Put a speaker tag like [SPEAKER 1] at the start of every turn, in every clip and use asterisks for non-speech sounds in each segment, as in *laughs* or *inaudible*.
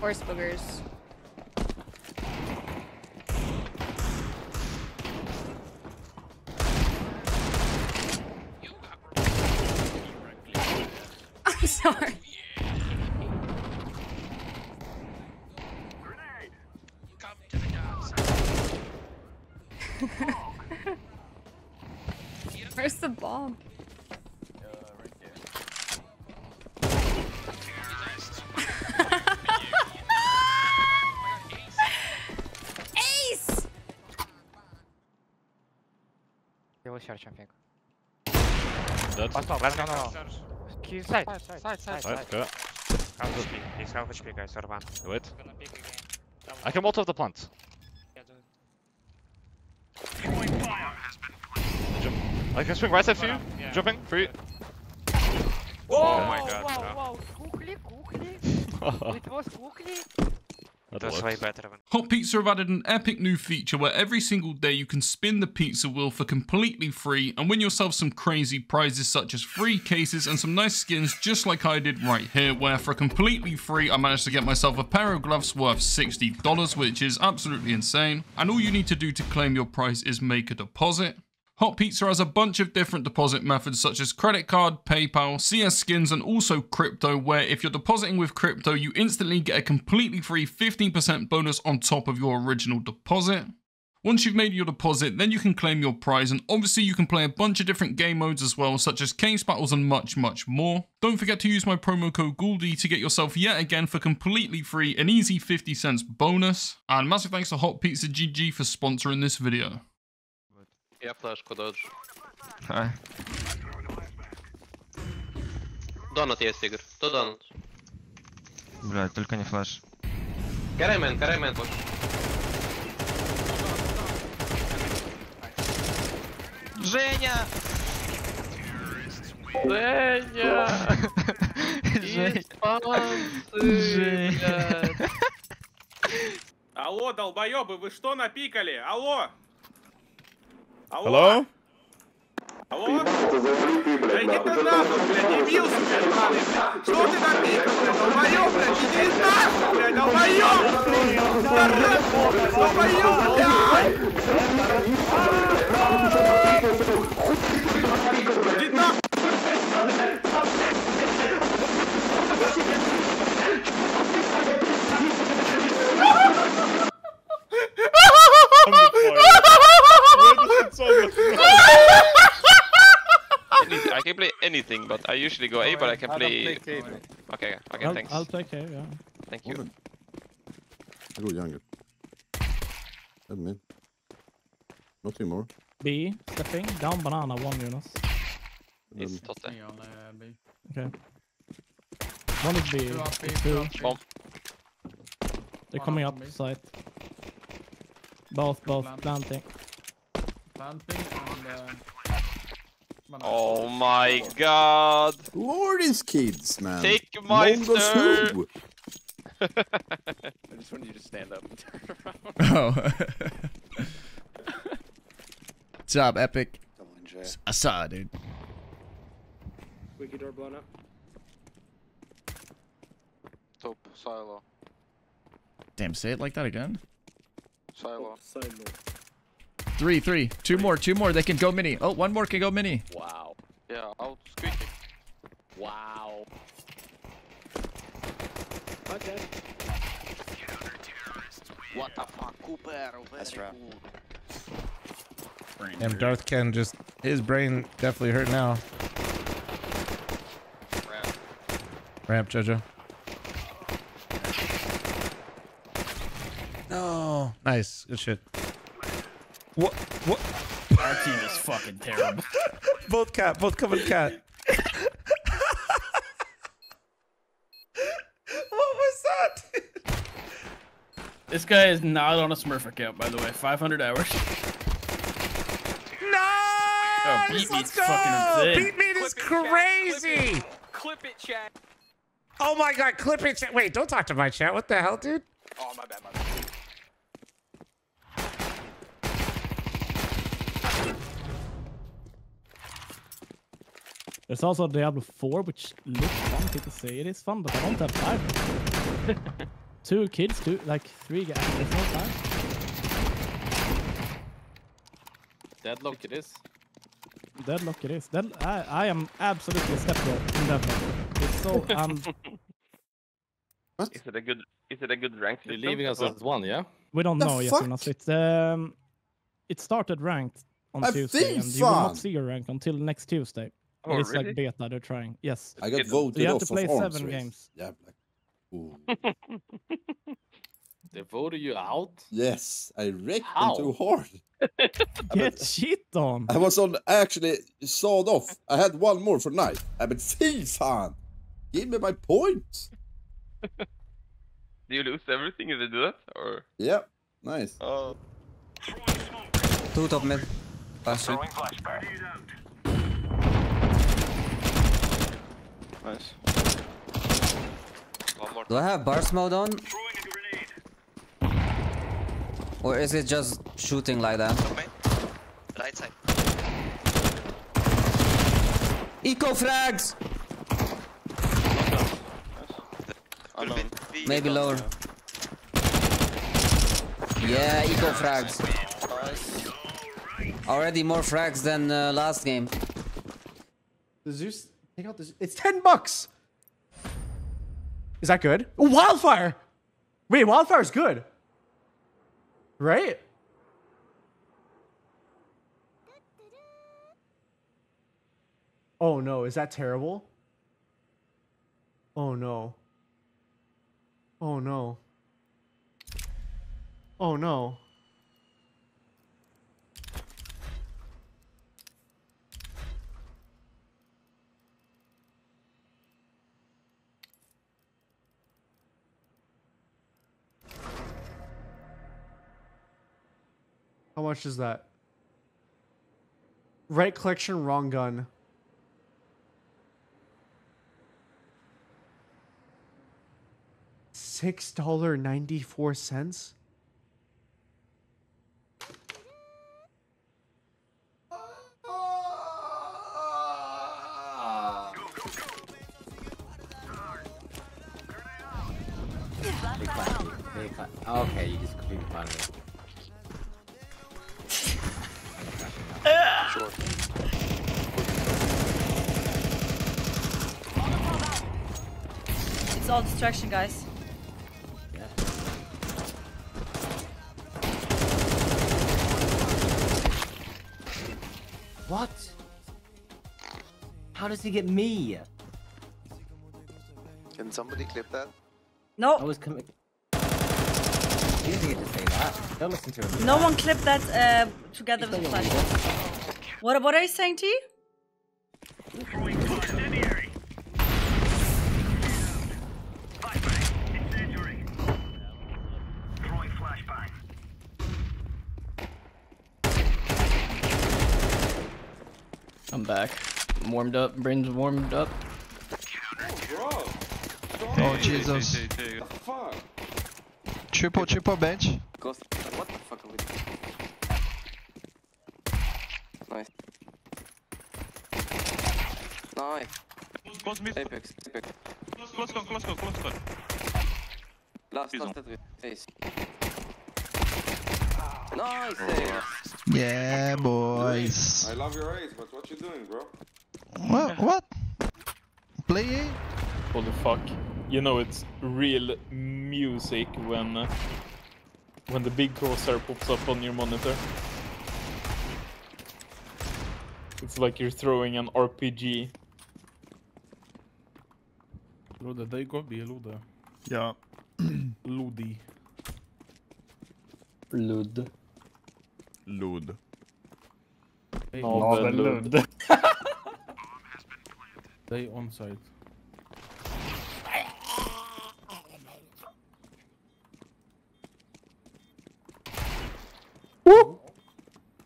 [SPEAKER 1] Horse boogers. *laughs* I'm sorry. *laughs* Where's the bomb?
[SPEAKER 2] Will search, I think.
[SPEAKER 3] Dead.
[SPEAKER 2] Last top, last no, no, no. He's side,
[SPEAKER 4] Side,
[SPEAKER 2] side,
[SPEAKER 4] side,
[SPEAKER 2] side,
[SPEAKER 4] side,
[SPEAKER 2] side.
[SPEAKER 3] Yeah.
[SPEAKER 2] Half HP. He's half HP, guys, or one.
[SPEAKER 3] Wait.
[SPEAKER 4] Gonna pick again. That
[SPEAKER 3] I can molotov the plant.
[SPEAKER 4] Yeah, do
[SPEAKER 3] Jump. I can swing right side for you.
[SPEAKER 4] Yeah.
[SPEAKER 3] Jumping Free. you.
[SPEAKER 2] Oh my god,
[SPEAKER 4] wow,
[SPEAKER 2] no.
[SPEAKER 4] wow, quickly, quickly. It was quickly.
[SPEAKER 2] That's way better than
[SPEAKER 5] Hot Pizza have added an epic new feature where every single day you can spin the pizza wheel for completely free and win yourself some crazy prizes such as free cases and some nice skins just like I did right here where for completely free I managed to get myself a pair of gloves worth $60 which is absolutely insane and all you need to do to claim your prize is make a deposit. Hot Pizza has a bunch of different deposit methods such as credit card, PayPal, CS skins, and also crypto, where if you're depositing with crypto, you instantly get a completely free 15% bonus on top of your original deposit. Once you've made your deposit, then you can claim your prize, and obviously you can play a bunch of different game modes as well, such as case battles and much, much more. Don't forget to use my promo code GOULDY to get yourself yet again for completely free an easy 50 cents bonus. And massive thanks to Hot Pizza GG for sponsoring this video.
[SPEAKER 6] Я флешку доджу.
[SPEAKER 7] А,
[SPEAKER 6] Донат есть, Игорь. Кто донат?
[SPEAKER 7] блядь, только не флеш.
[SPEAKER 6] Караймен, караймен, пуш.
[SPEAKER 7] Женя!
[SPEAKER 6] Женя! *laughs*
[SPEAKER 7] Жень!
[SPEAKER 6] Испанцы,
[SPEAKER 7] Жень.
[SPEAKER 6] блядь. *laughs*
[SPEAKER 8] Алло, долбоебы, вы что напикали? Алло! Алло! Алло? Да иди ты нахуй, блядь, дебил, блядь. Что ты напикал, блядь, долбоеб, блядь, иди нахуй, блядь, долбоеб, блядь, Тарас, долбоеб, блядь. Иди нахуй.
[SPEAKER 6] Anything, but I usually go A, but I can play... Okay, okay, thanks.
[SPEAKER 9] I'll take care, yeah.
[SPEAKER 6] Thank you.
[SPEAKER 10] I go younger. Dead mid. Nothing more.
[SPEAKER 9] B, stepping. Down banana, one Jonas.
[SPEAKER 6] It's
[SPEAKER 10] Um,
[SPEAKER 6] Totte.
[SPEAKER 9] Okay. One is B. Two.
[SPEAKER 6] Bomb.
[SPEAKER 9] They're coming up side. Both, both. Planting.
[SPEAKER 6] Oh, oh my god!
[SPEAKER 10] Who are these kids, man?
[SPEAKER 6] Take
[SPEAKER 10] Mongols
[SPEAKER 6] Meister!
[SPEAKER 10] who?
[SPEAKER 8] I just wanted you to stand up and turn around.
[SPEAKER 11] Oh. Good *laughs* job, Epic. I saw it, dude.
[SPEAKER 8] Squeaky door blown up.
[SPEAKER 6] Top, silo,
[SPEAKER 11] Damn, say it like that again.
[SPEAKER 6] silo.
[SPEAKER 8] Side door.
[SPEAKER 11] Three, three. Two more, two more. They can go mini. Oh, one more can go mini.
[SPEAKER 8] Wow.
[SPEAKER 6] Yeah, out squeaky.
[SPEAKER 8] Wow.
[SPEAKER 6] What the fuck, Cooper?
[SPEAKER 4] That's rough.
[SPEAKER 7] Damn, Darth Ken just his brain definitely hurt now. Ramp, Jojo. No, nice, good shit. What? What?
[SPEAKER 9] Our team is fucking terrible. *laughs*
[SPEAKER 7] both cat, both coming cat. *laughs* what was that?
[SPEAKER 9] This guy is not on a Smurf account, by the way. 500 hours.
[SPEAKER 7] Nice!
[SPEAKER 9] Beat Meat's
[SPEAKER 7] Let's
[SPEAKER 9] fucking
[SPEAKER 7] go!
[SPEAKER 9] insane.
[SPEAKER 7] Beat Meat is crazy!
[SPEAKER 8] Clip it, chat.
[SPEAKER 7] Oh my god, clip it. chat. Wait, don't talk to my chat. What the hell, dude?
[SPEAKER 8] Oh, my bad, my bad.
[SPEAKER 9] There's also Diablo 4, which looks fun. People say it is fun, but I don't have time. *laughs* two kids, two like three guys at the same time.
[SPEAKER 12] Deadlock it is.
[SPEAKER 9] Deadlock it is. Dead, I, I am absolutely skeptical in deadlock. It's so *laughs* um.
[SPEAKER 6] Is it a good? Is it a good rank?
[SPEAKER 12] You're
[SPEAKER 6] system
[SPEAKER 12] leaving us at one, yeah?
[SPEAKER 9] We don't
[SPEAKER 10] The
[SPEAKER 9] know yet,
[SPEAKER 10] fuck?
[SPEAKER 9] Jonas. It's um, it started ranked on
[SPEAKER 10] Ah,
[SPEAKER 9] Tuesday,
[SPEAKER 10] fy
[SPEAKER 9] and you will not see your rank until next Tuesday.
[SPEAKER 6] Oh,
[SPEAKER 9] it's
[SPEAKER 6] really?
[SPEAKER 9] like beta. They're trying. Yes.
[SPEAKER 10] I got
[SPEAKER 6] It-
[SPEAKER 10] voted
[SPEAKER 9] you have
[SPEAKER 10] off
[SPEAKER 9] to play
[SPEAKER 10] of arms
[SPEAKER 9] seven
[SPEAKER 10] race.
[SPEAKER 9] games.
[SPEAKER 10] Jävlar. Ooh.
[SPEAKER 12] They voted you out?
[SPEAKER 10] Yes, I wrecked
[SPEAKER 12] How?
[SPEAKER 10] them too hard. *laughs*
[SPEAKER 9] Get shit on.
[SPEAKER 10] I was on I actually sawed off. I had one more for night. I mean, fy fan! Give me my points. *laughs*
[SPEAKER 6] Do you lose everything if you do that, or?
[SPEAKER 10] Yeah, nice.
[SPEAKER 6] Oh.
[SPEAKER 13] Two top mid. Last two.
[SPEAKER 6] Nice. One more.
[SPEAKER 13] Do I have burst mode on? Or is it just shooting like that?
[SPEAKER 14] Right side.
[SPEAKER 13] Eco frags!
[SPEAKER 6] Unknown.
[SPEAKER 13] Maybe lower. Yeah, eco frags. Already more frags than uh, last game.
[SPEAKER 15] The Zeus, take out the. It's ten bucks. Is that good? Oh, wildfire. Wait, wildfire's good. Right? Oh no, is that terrible? Oh no. Oh no. Oh no. How much is that? Right collection, wrong gun. Six dollar ninety four cents.
[SPEAKER 1] It's all distraction, guys.
[SPEAKER 16] What? How does he get me?
[SPEAKER 17] Can somebody clip that?
[SPEAKER 1] No.
[SPEAKER 16] I was coming. He doesn't get to say that. Don't listen to him.
[SPEAKER 1] No one clipped that uh, together with the flash. What, what are you saying, T?
[SPEAKER 9] I'm back. I'm warmed up. Brain's warmed up.
[SPEAKER 18] Oh Jesus. Triple, triple bench.
[SPEAKER 16] Ghost. What the fuck are we doing? Nice. Nice.
[SPEAKER 3] Close mid.
[SPEAKER 16] Apex. Apex.
[SPEAKER 3] Close con, close con, close con.
[SPEAKER 16] Last,
[SPEAKER 3] Prison.
[SPEAKER 16] last dead face. Nice.
[SPEAKER 18] Yeah, boys.
[SPEAKER 8] I love your ace, but what you doing, bro?
[SPEAKER 18] What? What? Play A?
[SPEAKER 19] Holy fuck. You know it's real music when uh, when the big crosshair pops up on your monitor. It's like you're throwing an RPG.
[SPEAKER 9] Lode, det går vi Lode.
[SPEAKER 5] Ja.
[SPEAKER 9] Lodi.
[SPEAKER 19] Lud.
[SPEAKER 5] Lud.
[SPEAKER 19] Navel Lud. *laughs*
[SPEAKER 9] They on site.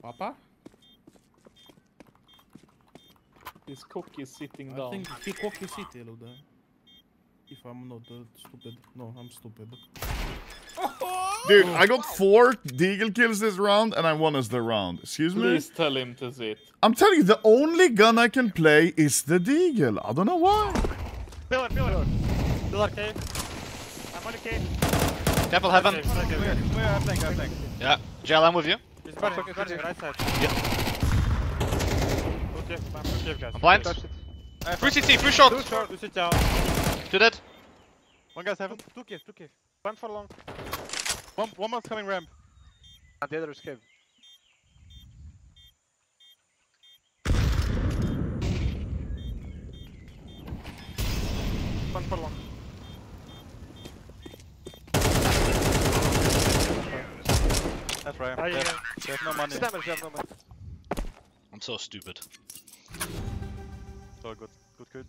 [SPEAKER 9] Papa?
[SPEAKER 19] This cock is sitting
[SPEAKER 9] I
[SPEAKER 19] down.
[SPEAKER 9] think he cocky city Lode. If I'm not uh, stupid. No, I'm stupid. Oh!
[SPEAKER 5] Dude, I got four deagle kills this round and I won us the round. Excuse me?
[SPEAKER 19] Please tell him to sit.
[SPEAKER 5] I'm telling you, the only gun I can play is the deagle. I don't know why.
[SPEAKER 4] Pillar, pillar. Pillar cave. I'm Only cave.
[SPEAKER 3] Careful, heaven.
[SPEAKER 4] Yeah.
[SPEAKER 3] Yeah. Jail, I'm with you.
[SPEAKER 4] He's burning, he's burning, right side.
[SPEAKER 3] Yeah.
[SPEAKER 4] Two cave, man, two guys.
[SPEAKER 3] I'm blind. Free CT, free shot.
[SPEAKER 4] Two short, two sit down.
[SPEAKER 3] Two dead.
[SPEAKER 4] One guy's heaven. Two cave, two cave. One for long.
[SPEAKER 17] One, one more's coming ramp.
[SPEAKER 4] And the other is cave. One for long.
[SPEAKER 17] That's right.
[SPEAKER 4] Ah, yeah,
[SPEAKER 17] There's,
[SPEAKER 4] yeah.
[SPEAKER 17] there's no money.
[SPEAKER 4] Sit down, have no money.
[SPEAKER 3] I'm so stupid.
[SPEAKER 17] So good. Good, good.